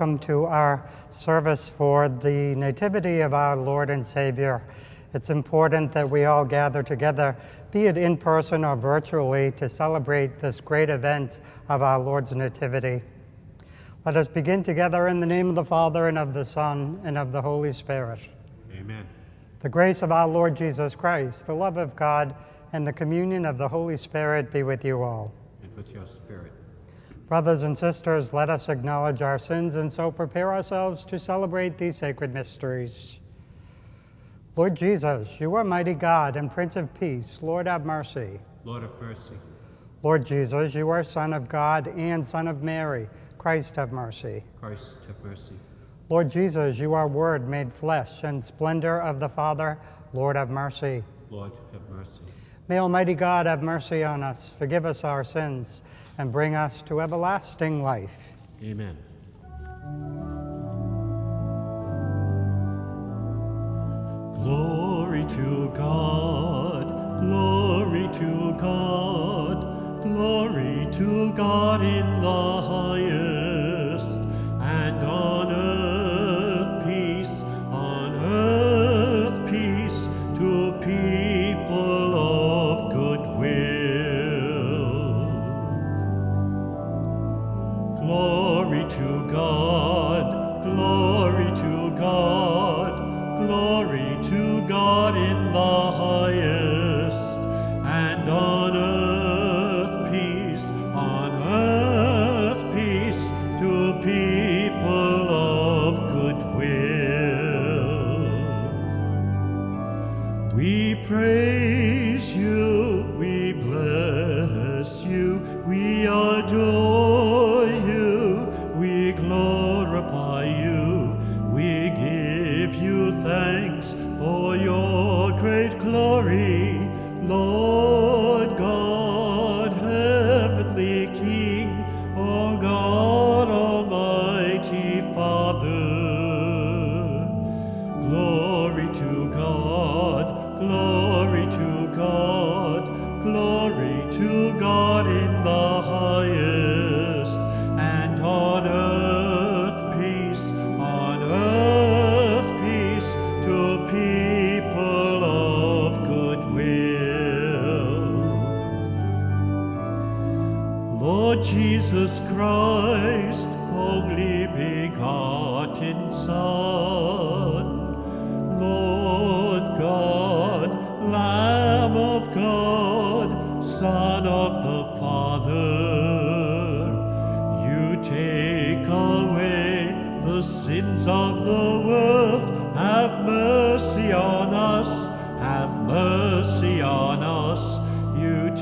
welcome to our service for the Nativity of our Lord and Savior. It's important that we all gather together, be it in person or virtually, to celebrate this great event of our Lord's Nativity. Let us begin together in the name of the Father, and of the Son, and of the Holy Spirit. Amen. The grace of our Lord Jesus Christ, the love of God, and the communion of the Holy Spirit be with you all. And with your spirit. Brothers and sisters, let us acknowledge our sins and so prepare ourselves to celebrate these sacred mysteries. Lord Jesus, you are mighty God and Prince of Peace. Lord, have mercy. Lord of mercy. Lord Jesus, you are Son of God and Son of Mary. Christ, have mercy. Christ have mercy. Lord Jesus, you are Word made flesh and splendor of the Father. Lord, have mercy. Lord have mercy. May Almighty God have mercy on us, forgive us our sins, and bring us to everlasting life. Amen. Glory to God, glory to God, glory to God in the highest, and on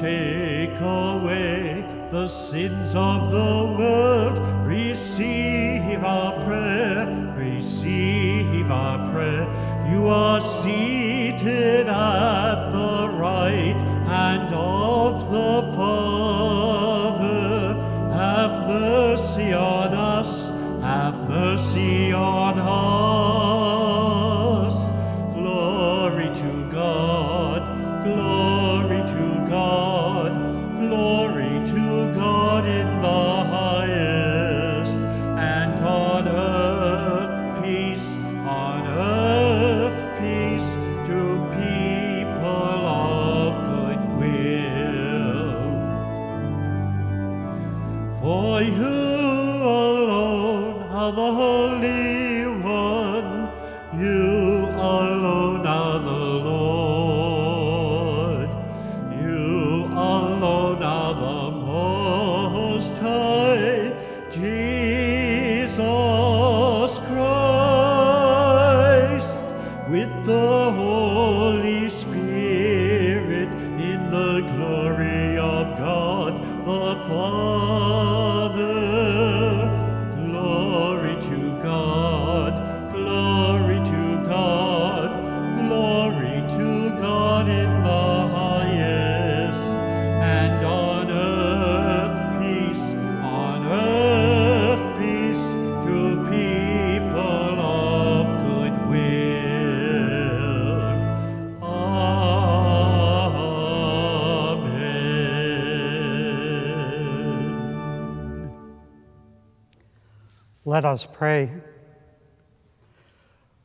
take away the sins of the world. Receive our prayer, receive our prayer. You are seated at Let us pray.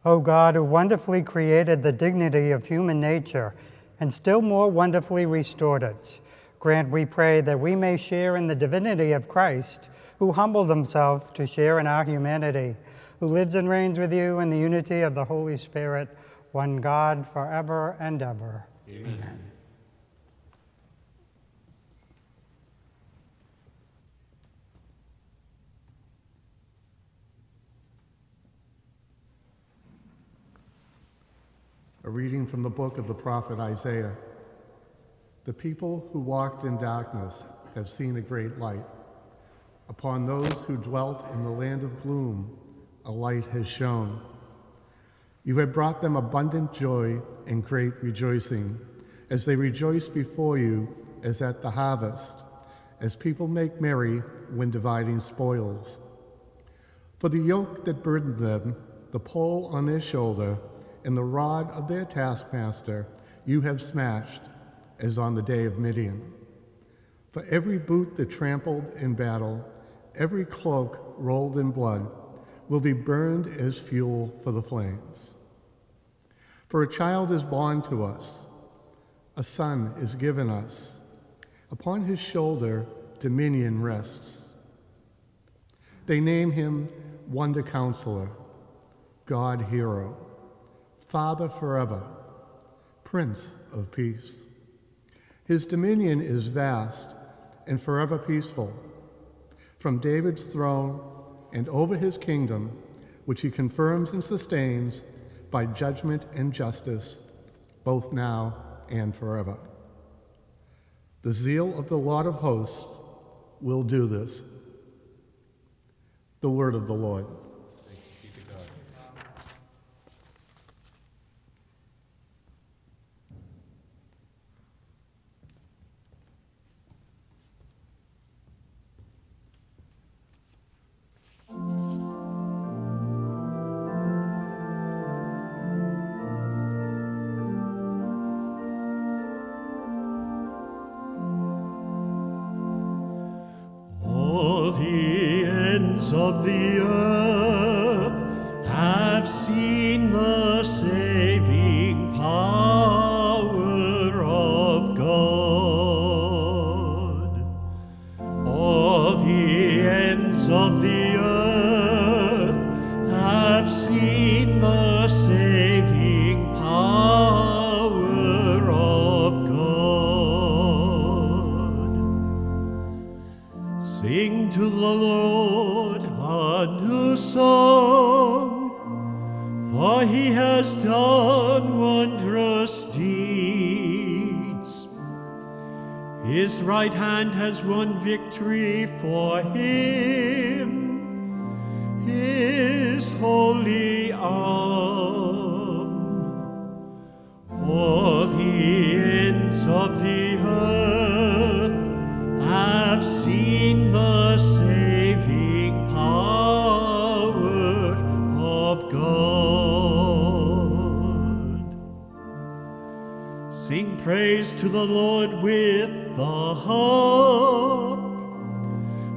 O God, who wonderfully created the dignity of human nature and still more wonderfully restored it, grant, we pray, that we may share in the divinity of Christ, who humbled himself to share in our humanity, who lives and reigns with you in the unity of the Holy Spirit, one God, forever and ever. Amen. Amen. A reading from the book of the prophet Isaiah. The people who walked in darkness have seen a great light. Upon those who dwelt in the land of gloom, a light has shone. You have brought them abundant joy and great rejoicing, as they rejoice before you as at the harvest, as people make merry when dividing spoils. For the yoke that burdened them, the pole on their shoulder, and the rod of their taskmaster you have smashed, as on the day of Midian. For every boot that trampled in battle, every cloak rolled in blood, will be burned as fuel for the flames. For a child is born to us, a son is given us. Upon his shoulder, dominion rests. They name him Wonder Counselor, God Hero Father forever, Prince of Peace. His dominion is vast and forever peaceful. From David's throne and over his kingdom, which he confirms and sustains by judgment and justice, both now and forever. The zeal of the Lord of hosts will do this. The word of the Lord. Of the earth harp,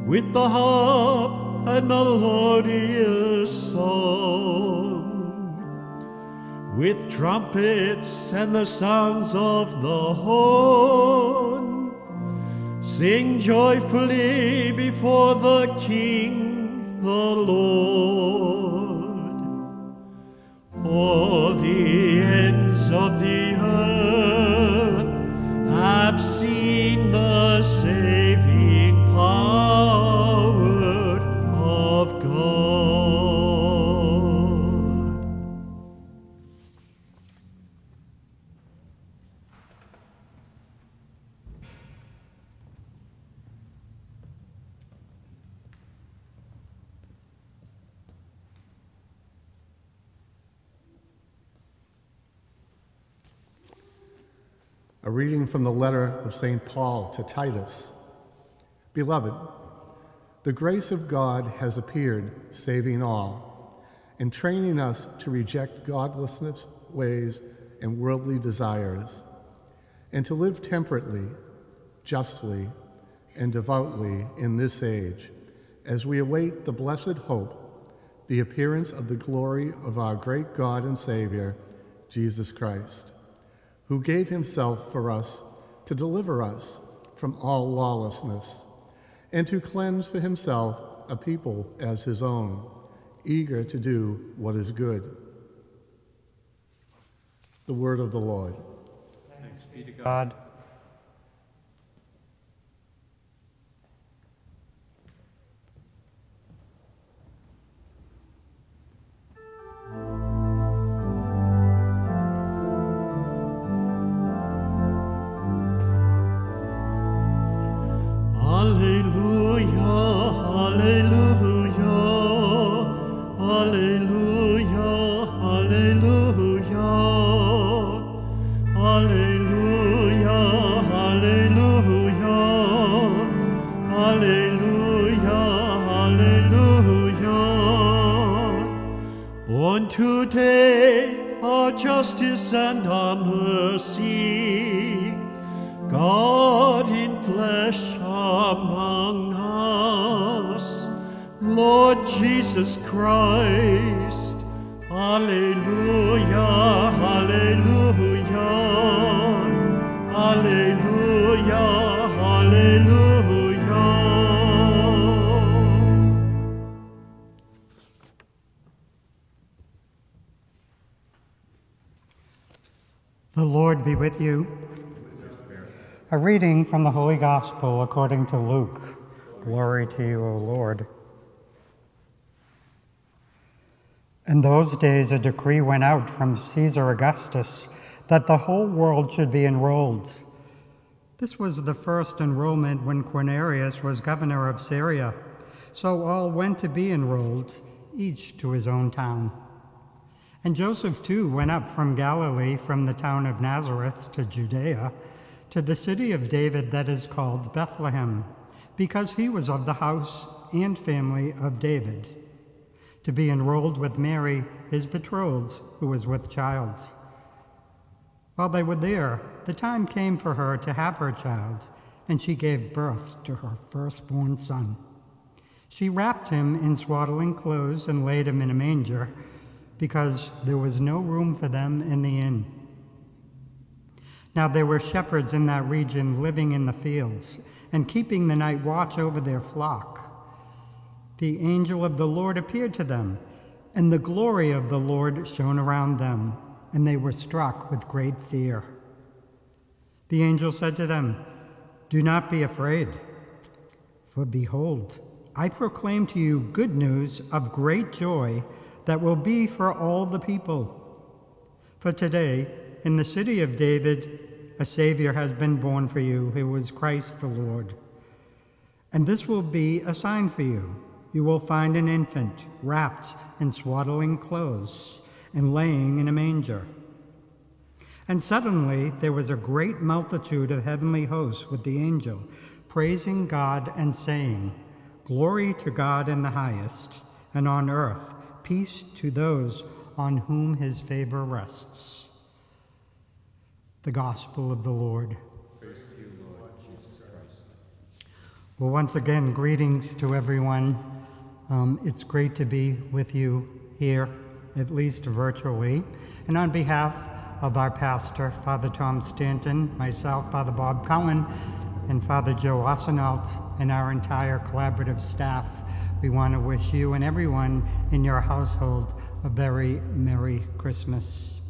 with the harp and the melodious song, with trumpets and the sounds of the horn. Sing joyfully before the King, the Lord. All the ends of the earth seen the saving reading from the letter of St. Paul to Titus. Beloved, the grace of God has appeared, saving all, and training us to reject godlessness ways and worldly desires, and to live temperately, justly, and devoutly in this age, as we await the blessed hope the appearance of the glory of our great God and Savior, Jesus Christ, who gave himself for us to deliver us from all lawlessness and to cleanse for himself a people as his own, eager to do what is good. The word of the Lord. Thanks be to God. And our mercy, God in flesh among us, Lord Jesus Christ. Alleluia, The Lord be with you. A reading from the Holy Gospel according to Luke. Glory to you, O Lord. In those days, a decree went out from Caesar Augustus that the whole world should be enrolled. This was the first enrollment when Quirinius was governor of Syria. So all went to be enrolled, each to his own town. And Joseph too went up from Galilee, from the town of Nazareth to Judea, to the city of David that is called Bethlehem, because he was of the house and family of David, to be enrolled with Mary, his betrothed, who was with child. While they were there, the time came for her to have her child, and she gave birth to her firstborn son. She wrapped him in swaddling clothes and laid him in a manger because there was no room for them in the inn. Now there were shepherds in that region living in the fields and keeping the night watch over their flock. The angel of the Lord appeared to them, and the glory of the Lord shone around them, and they were struck with great fear. The angel said to them, Do not be afraid, for behold, I proclaim to you good news of great joy that will be for all the people. For today, in the city of David, a Savior has been born for you, who is Christ the Lord. And this will be a sign for you. You will find an infant wrapped in swaddling clothes and laying in a manger. And suddenly there was a great multitude of heavenly hosts with the angel, praising God and saying, Glory to God in the highest, and on earth peace to those on whom his favor rests. The Gospel of the Lord. You, Lord well, once again, greetings to everyone. Um, it's great to be with you here, at least virtually. And on behalf of our pastor, Father Tom Stanton, myself, Father Bob Cullen, and Father Joe Ossenalt, and our entire collaborative staff, we want to wish you and everyone in your household a very Merry Christmas.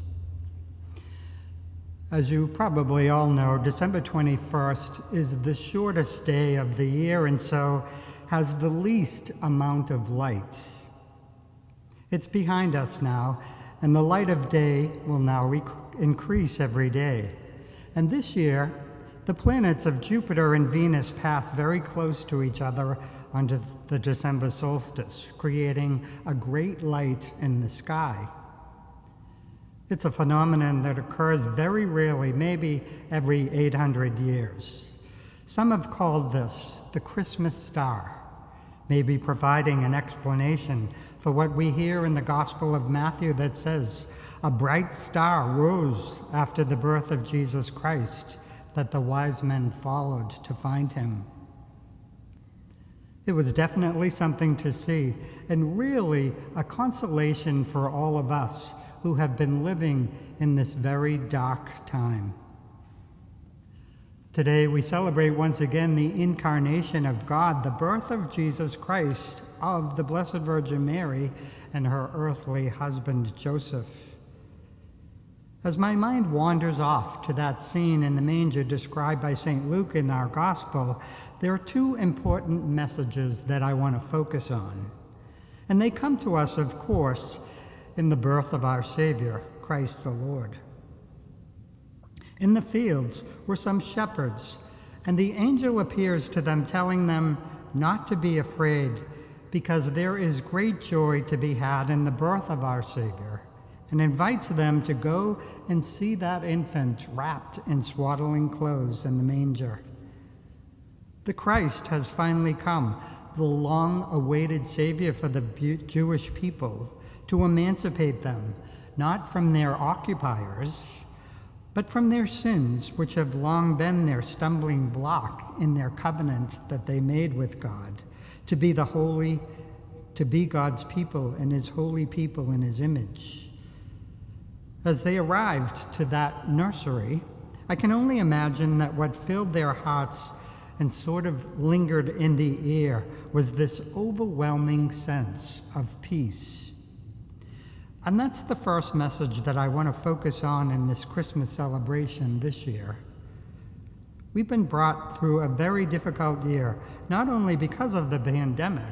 As you probably all know, December 21st is the shortest day of the year and so has the least amount of light. It's behind us now, and the light of day will now increase every day. And this year, the planets of Jupiter and Venus pass very close to each other under the December solstice, creating a great light in the sky. It's a phenomenon that occurs very rarely, maybe every 800 years. Some have called this the Christmas star, maybe providing an explanation for what we hear in the Gospel of Matthew that says, A bright star rose after the birth of Jesus Christ, that the wise men followed to find him. It was definitely something to see, and really a consolation for all of us who have been living in this very dark time. Today we celebrate once again the incarnation of God, the birth of Jesus Christ, of the Blessed Virgin Mary, and her earthly husband Joseph. As my mind wanders off to that scene in the manger described by St. Luke in our Gospel, there are two important messages that I want to focus on. And they come to us, of course, in the birth of our Savior, Christ the Lord. In the fields were some shepherds, and the angel appears to them, telling them not to be afraid, because there is great joy to be had in the birth of our Savior, and invites them to go and see that infant wrapped in swaddling clothes in the manger. The Christ has finally come, the long awaited Savior for the Jewish people, to emancipate them, not from their occupiers but from their sins, which have long been their stumbling block in their covenant that they made with God, to be the holy, to be God's people and his holy people in his image. As they arrived to that nursery, I can only imagine that what filled their hearts and sort of lingered in the air was this overwhelming sense of peace and that's the first message that I want to focus on in this Christmas celebration this year. We've been brought through a very difficult year, not only because of the pandemic,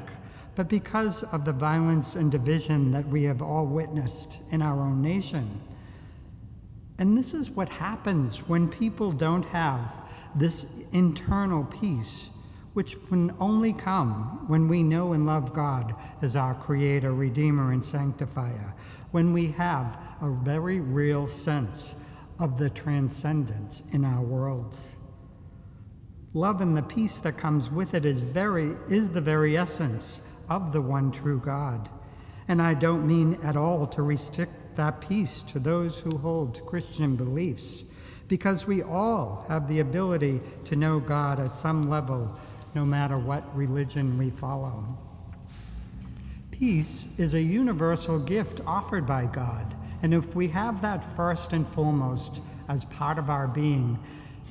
but because of the violence and division that we have all witnessed in our own nation. And this is what happens when people don't have this internal peace which can only come when we know and love God as our Creator, Redeemer, and Sanctifier, when we have a very real sense of the transcendent in our world. Love and the peace that comes with it is, very, is the very essence of the one true God. And I don't mean at all to restrict that peace to those who hold Christian beliefs, because we all have the ability to know God at some level no matter what religion we follow. Peace is a universal gift offered by God, and if we have that first and foremost as part of our being,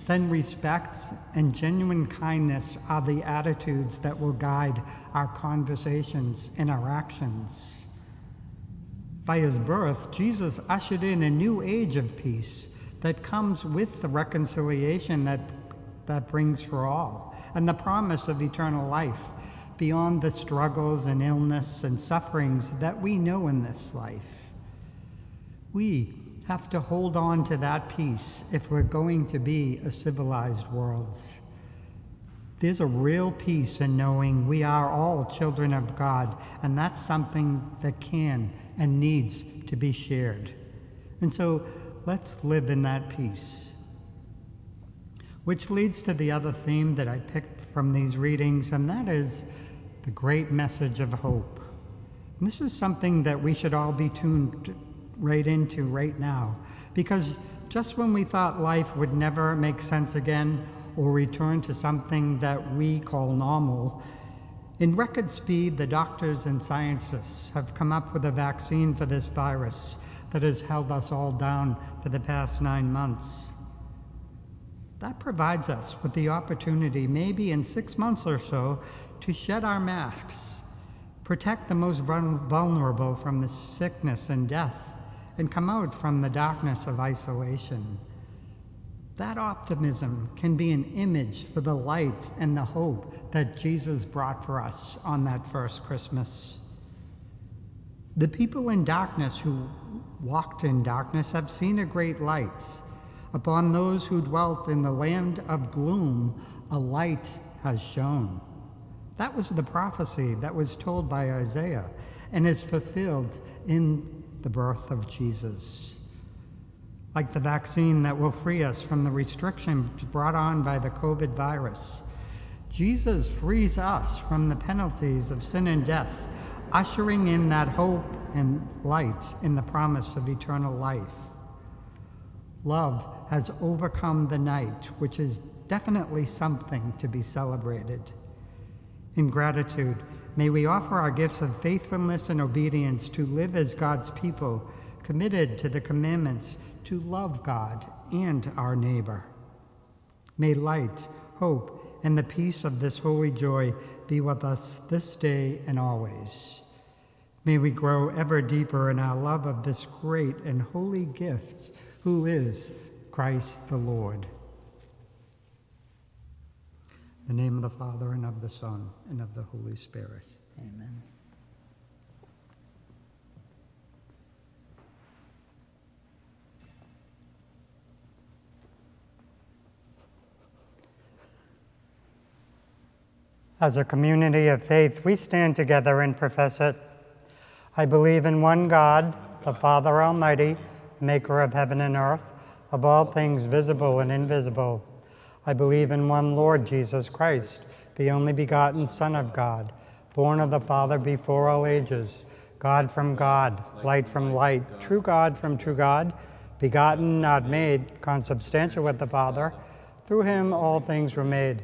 then respect and genuine kindness are the attitudes that will guide our conversations and our actions. By his birth, Jesus ushered in a new age of peace that comes with the reconciliation that, that brings for all and the promise of eternal life beyond the struggles and illness and sufferings that we know in this life. We have to hold on to that peace if we're going to be a civilized world. There's a real peace in knowing we are all children of God, and that's something that can and needs to be shared. And so let's live in that peace. Which leads to the other theme that I picked from these readings, and that is the great message of hope. And this is something that we should all be tuned right into right now, because just when we thought life would never make sense again or return to something that we call normal, in record speed, the doctors and scientists have come up with a vaccine for this virus that has held us all down for the past nine months. That provides us with the opportunity, maybe in six months or so, to shed our masks, protect the most vulnerable from the sickness and death, and come out from the darkness of isolation. That optimism can be an image for the light and the hope that Jesus brought for us on that first Christmas. The people in darkness who walked in darkness have seen a great light. Upon those who dwelt in the land of gloom, a light has shone. That was the prophecy that was told by Isaiah and is fulfilled in the birth of Jesus. Like the vaccine that will free us from the restrictions brought on by the COVID virus, Jesus frees us from the penalties of sin and death, ushering in that hope and light in the promise of eternal life. Love has overcome the night, which is definitely something to be celebrated. In gratitude, may we offer our gifts of faithfulness and obedience to live as God's people, committed to the commandments to love God and our neighbor. May light, hope, and the peace of this holy joy be with us this day and always. May we grow ever deeper in our love of this great and holy gift, who is Christ the Lord. In the name of the Father, and of the Son, and of the Holy Spirit. Amen. As a community of faith, we stand together and profess it. I believe in one God, the Father Almighty, maker of heaven and earth, of all things visible and invisible. I believe in one Lord Jesus Christ, the only begotten Son of God, born of the Father before all ages, God from God, light from light, true God from true God, begotten, not made, consubstantial with the Father. Through him all things were made.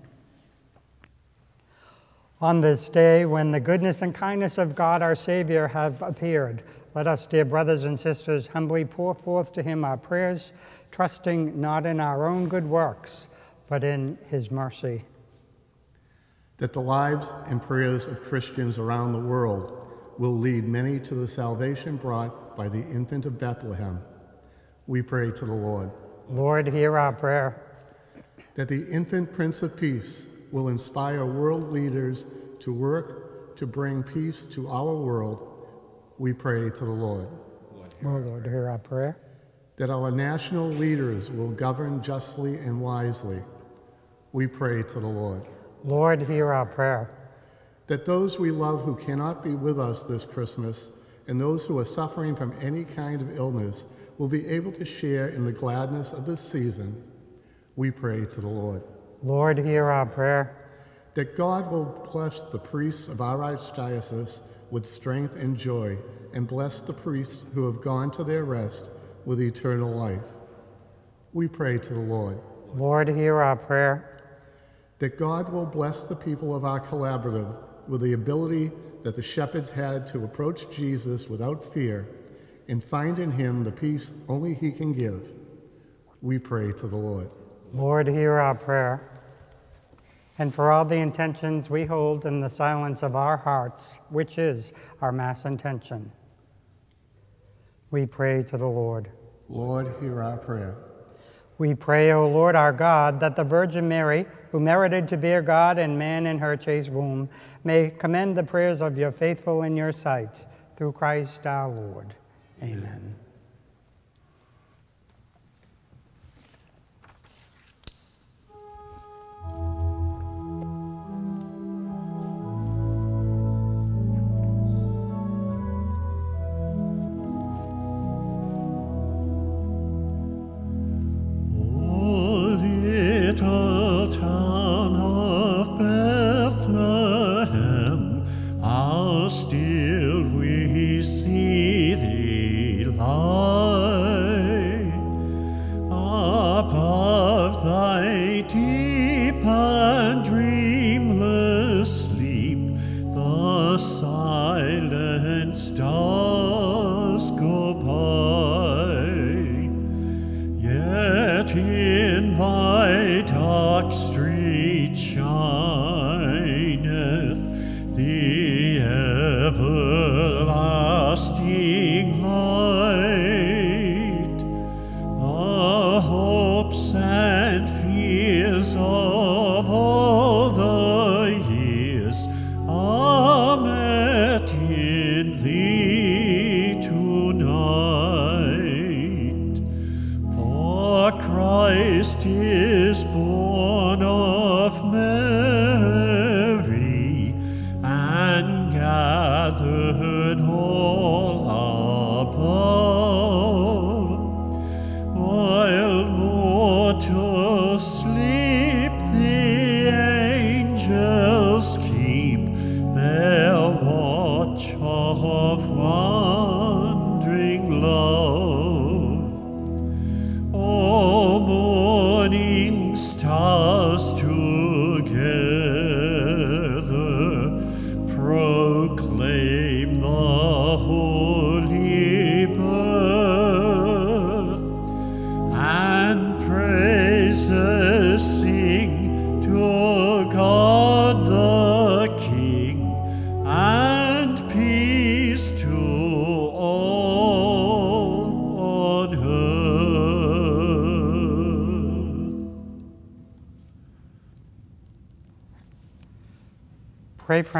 On this day, when the goodness and kindness of God our Savior have appeared, let us, dear brothers and sisters, humbly pour forth to him our prayers, trusting not in our own good works, but in his mercy. That the lives and prayers of Christians around the world will lead many to the salvation brought by the infant of Bethlehem. We pray to the Lord. Lord, hear our prayer. That the infant Prince of Peace will inspire world leaders to work to bring peace to our world, we pray to the Lord. Oh, Lord, hear our prayer. That our national leaders will govern justly and wisely, we pray to the Lord. Lord, hear our prayer. That those we love who cannot be with us this Christmas and those who are suffering from any kind of illness will be able to share in the gladness of this season, we pray to the Lord. Lord, hear our prayer. That God will bless the priests of our archdiocese with strength and joy, and bless the priests who have gone to their rest with eternal life. We pray to the Lord. Lord, hear our prayer. That God will bless the people of our collaborative with the ability that the shepherds had to approach Jesus without fear and find in him the peace only he can give. We pray to the Lord. Lord, hear our prayer. And for all the intentions we hold in the silence of our hearts, which is our Mass intention, we pray to the Lord. Lord, hear our prayer. We pray, O Lord our God, that the Virgin Mary, who merited to bear God and man in her chaste womb, may commend the prayers of your faithful in your sight, through Christ our Lord. Amen. O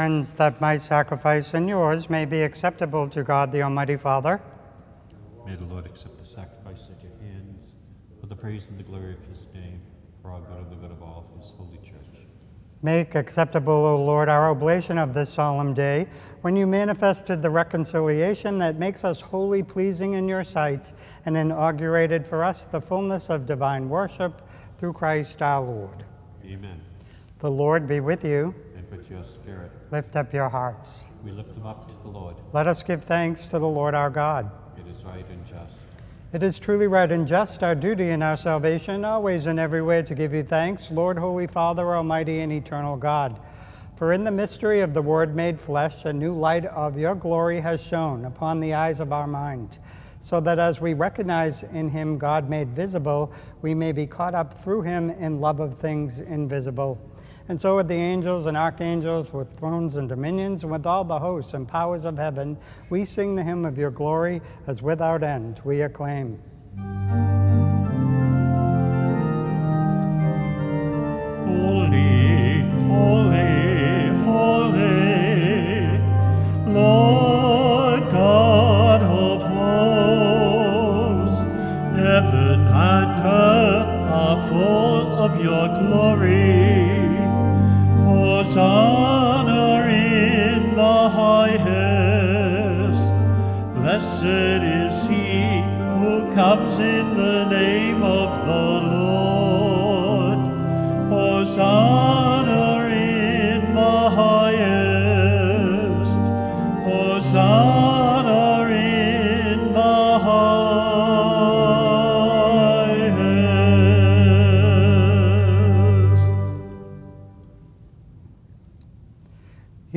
friends, that my sacrifice and yours may be acceptable to God the Almighty Father. May the Lord accept the sacrifice at your hands for the praise and the glory of his name, for our good and the good of all his holy church. Make acceptable, O Lord, our oblation of this solemn day, when you manifested the reconciliation that makes us wholly pleasing in your sight, and inaugurated for us the fullness of divine worship through Christ our Lord. Amen. The Lord be with you. With your spirit, Lift up your hearts. we lift them up to the Lord. Let us give thanks to the Lord our God. It is right and just. It is truly right and just, our duty and our salvation, always and everywhere to give you thanks, Lord, Holy Father, Almighty and Eternal God. For in the mystery of the Word made flesh, a new light of your glory has shone upon the eyes of our mind, so that as we recognize in him God made visible, we may be caught up through him in love of things invisible. And so with the angels and archangels, with thrones and dominions, and with all the hosts and powers of heaven, we sing the hymn of your glory as without end we acclaim. Holy, holy, holy, Lord God of hosts, heaven and earth are full of your glory. Hosanna in the highest. Blessed is he who comes in the name of the Lord. Hosanna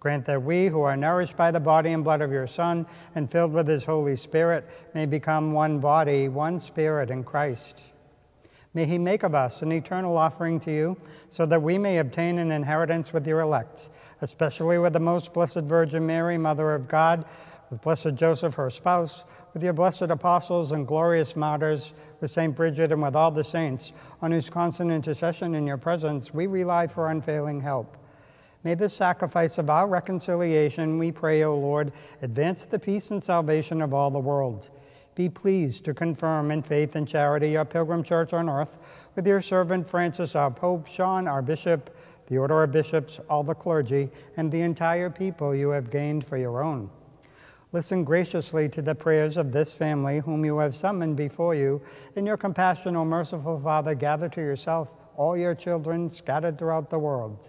Grant that we, who are nourished by the body and blood of your Son and filled with his Holy Spirit, may become one body, one spirit in Christ. May he make of us an eternal offering to you, so that we may obtain an inheritance with your elect, especially with the most blessed Virgin Mary, Mother of God, with blessed Joseph, her spouse, with your blessed apostles and glorious martyrs, with St. Bridget and with all the saints, on whose constant intercession in your presence we rely for unfailing help. May the sacrifice of our reconciliation, we pray, O Lord, advance the peace and salvation of all the world. Be pleased to confirm in faith and charity your pilgrim church on earth with your servant Francis, our Pope, Sean, our Bishop, the order of bishops, all the clergy, and the entire people you have gained for your own. Listen graciously to the prayers of this family whom you have summoned before you. In your compassion, O merciful Father, gather to yourself all your children scattered throughout the world.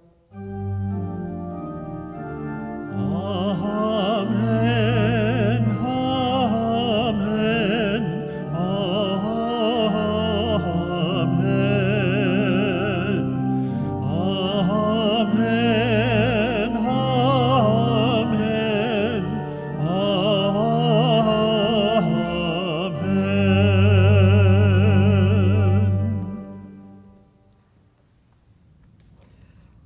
Amen.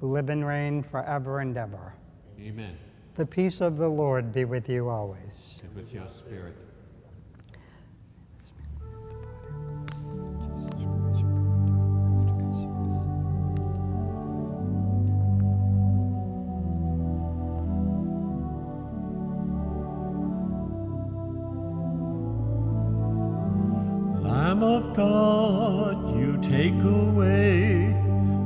who live and reign forever and ever. Amen. The peace of the Lord be with you always. And with your spirit. Lamb of God, you take away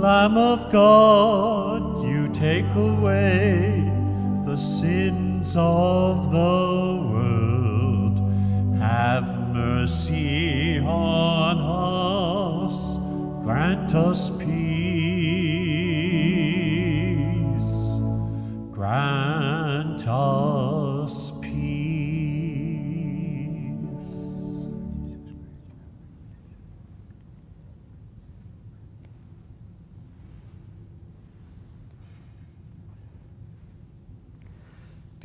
Lamb of God, you take away the sins of the world. Have mercy on us, grant us peace.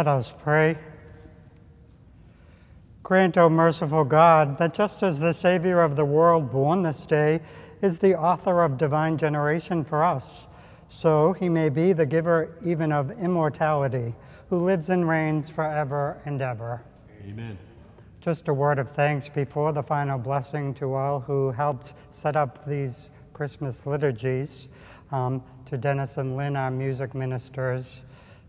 Let us pray. Grant, O merciful God, that just as the Savior of the world born this day is the author of divine generation for us, so he may be the giver even of immortality, who lives and reigns forever and ever. Amen. Just a word of thanks before the final blessing to all who helped set up these Christmas liturgies, um, to Dennis and Lynn, our music ministers,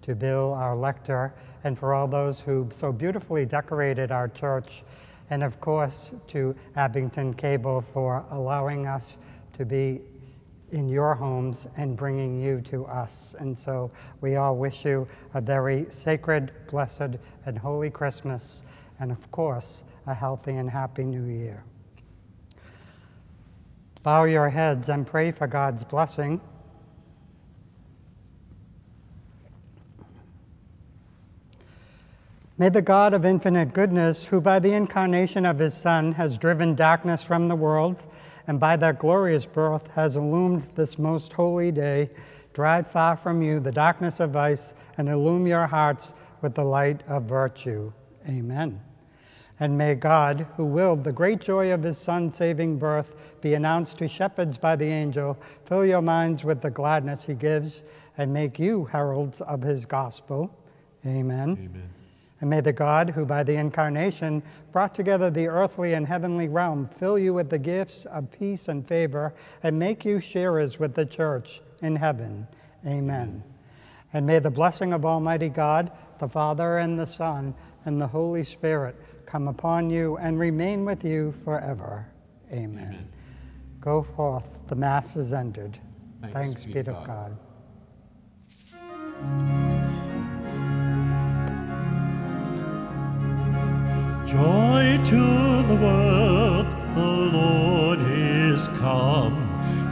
to Bill, our lector, and for all those who so beautifully decorated our church, and of course to Abington Cable for allowing us to be in your homes and bringing you to us. And so we all wish you a very sacred, blessed, and holy Christmas, and of course, a healthy and happy new year. Bow your heads and pray for God's blessing. May the God of infinite goodness, who by the incarnation of his Son has driven darkness from the world, and by that glorious birth has illumined this most holy day, drive far from you the darkness of vice and illume your hearts with the light of virtue. Amen. And may God, who willed the great joy of his Son's saving birth be announced to shepherds by the angel, fill your minds with the gladness he gives, and make you heralds of his gospel. Amen. Amen. And may the God who by the incarnation brought together the earthly and heavenly realm fill you with the gifts of peace and favor and make you sharers with the church in heaven. Amen. And may the blessing of Almighty God, the Father and the Son, and the Holy Spirit come upon you and remain with you forever. Amen. Amen. Go forth, the Mass is ended. Thanks Thanks, be to God. God. Joy to the world, the Lord is come.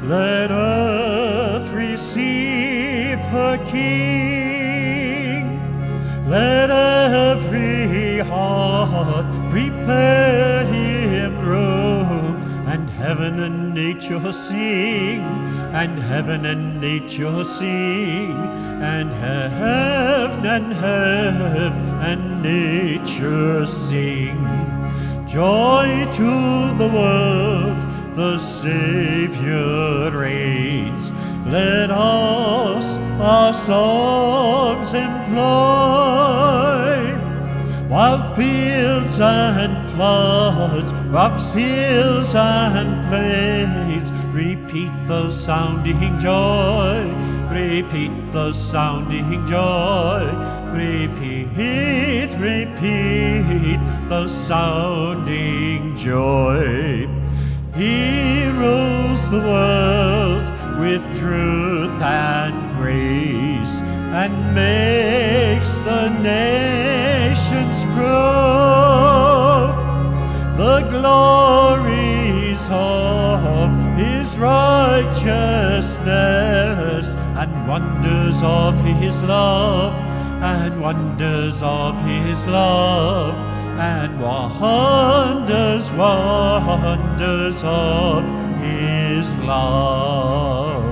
Let earth receive her King. Let every heart prepare him room, heaven and nature sing, and heaven and nature sing, and heaven and heaven and nature sing. Joy to the world, the Savior reigns. Let us our songs employ, while fields and floods, rocks, hills, and plains. Repeat the sounding joy, repeat the sounding joy, repeat, repeat the sounding joy. He rules the world with truth and grace and makes the nations prove the glories of his righteousness and wonders of his love and wonders of his love and wonders, wonders of his love.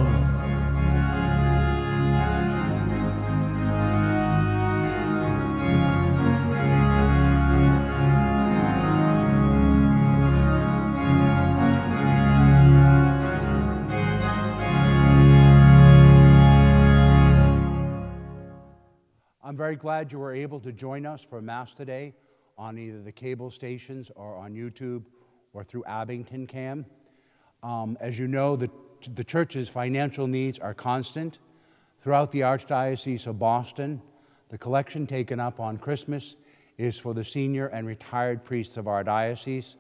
Very glad you were able to join us for Mass today on either the cable stations or on YouTube or through Abington Cam. Um, as you know, the, the church's financial needs are constant. Throughout the Archdiocese of Boston, the collection taken up on Christmas is for the senior and retired priests of our diocese.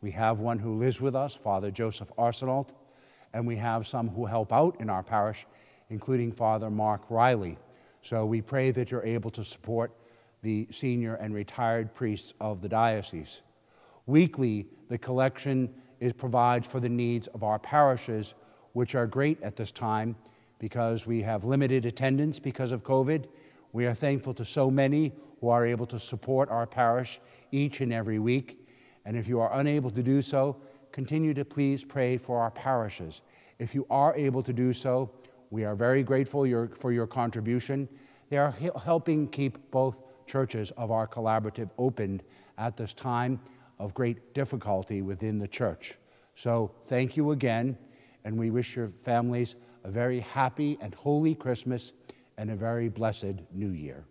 We have one who lives with us, Father Joseph Arsenault, and we have some who help out in our parish, including Father Mark Riley. So we pray that you're able to support the senior and retired priests of the diocese. Weekly, the collection is, provides for the needs of our parishes, which are great at this time because we have limited attendance because of COVID. We are thankful to so many who are able to support our parish each and every week. And if you are unable to do so, continue to please pray for our parishes. If you are able to do so, we are very grateful your, for your contribution. They are he- helping keep both churches of our collaborative opened at this time of great difficulty within the church. So thank you again, and we wish your families a very happy and holy Christmas and a very blessed New Year.